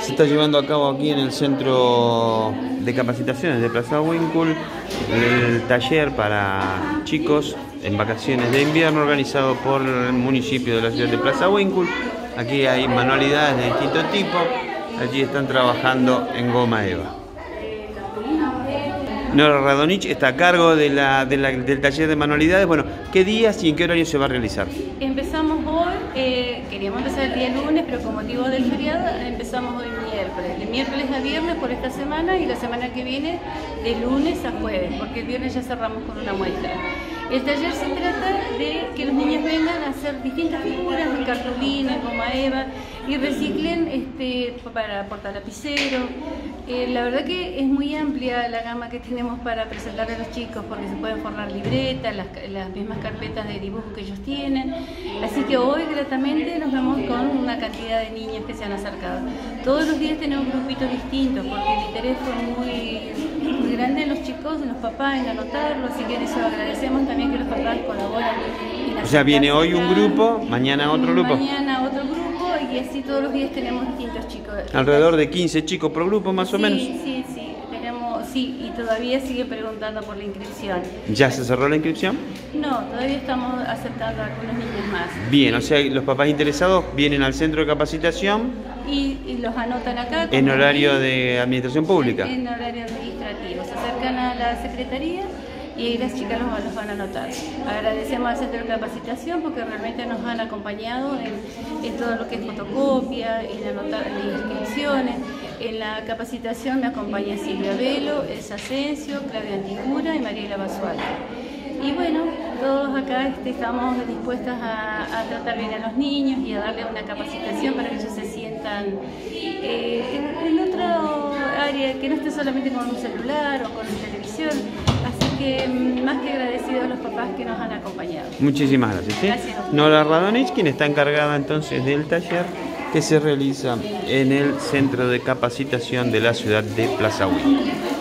Se está llevando a cabo aquí en el centro de capacitaciones de Plaza Winkle el taller para chicos en vacaciones de invierno organizado por el municipio de la ciudad de Plaza Winkle. Aquí hay manualidades de distinto tipo. Allí están trabajando en goma eva. Nora Radonich está a cargo de del taller de manualidades. Bueno, ¿qué días y en qué horario se va a realizar? Empezamos hoy, eh, queríamos empezar el día lunes, pero con motivo del feriado empezamos hoy miércoles. De miércoles a viernes por esta semana y la semana que viene de lunes a jueves, porque el viernes ya cerramos con una muestra. El taller se trata de que los hacer distintas figuras de cartulina, goma eva y reciclen este, para portar lapicero. Eh, la verdad que es muy amplia la gama que tenemos para presentar a los chicos porque se pueden formar libretas, las, las mismas carpetas de dibujo que ellos tienen. Así que hoy gratamente nos vemos con una cantidad de niños que se han acercado. Todos los días tenemos grupitos distintos porque el interés fue muy, muy grande en los chicos, en los papás, en anotarlo, así que eso agradecemos también que los papás colaboran. O sea, viene hoy un grupo, mañana otro grupo. Mañana otro grupo y así todos los días tenemos distintos chicos. Alrededor de 15 chicos por grupo más o menos. Sí, sí, sí. Y todavía sigue preguntando por la inscripción. ¿Ya se cerró la inscripción? No, todavía estamos aceptando a algunos niños más. Bien, o sea, los papás interesados vienen al centro de capacitación. Y, y los anotan acá. En horario de administración pública. En horario administrativo. Se acercan a la secretaría y ahí las chicas los, los, van a anotar. Agradecemos al Centro de Capacitación porque realmente nos han acompañado en, en todo lo que es fotocopia, en, anotar, en inscripciones. En la capacitación me acompaña Silvia Velo, Elsa Asensio, Claudia Antigura y Mariela Basualdo. Y bueno, todos acá este, estamos dispuestas a, tratar bien a los niños y a darles una capacitación para que ellos se sientan eh, en, otra área, que no esté solamente con un celular o con televisión. Así que mm, más que agradecidos a los papás que nos han acompañado. Muchísimas gracias. ¿sí? Gracias. Nora Radonich, quien está encargada entonces del taller que se realiza en el Centro de Capacitación de la ciudad de Plaza Huica.